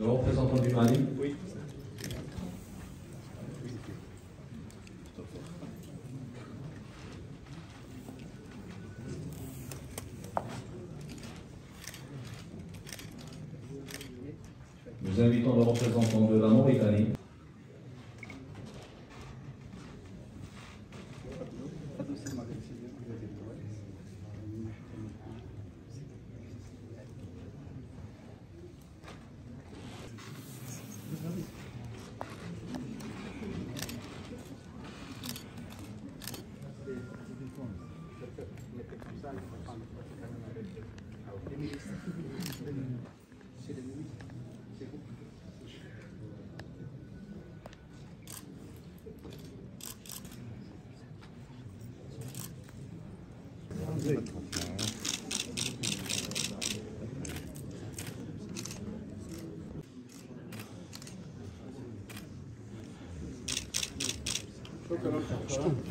Le représentant du Mali Oui. Nous invitons le représentant de la Mauritanie. Что-то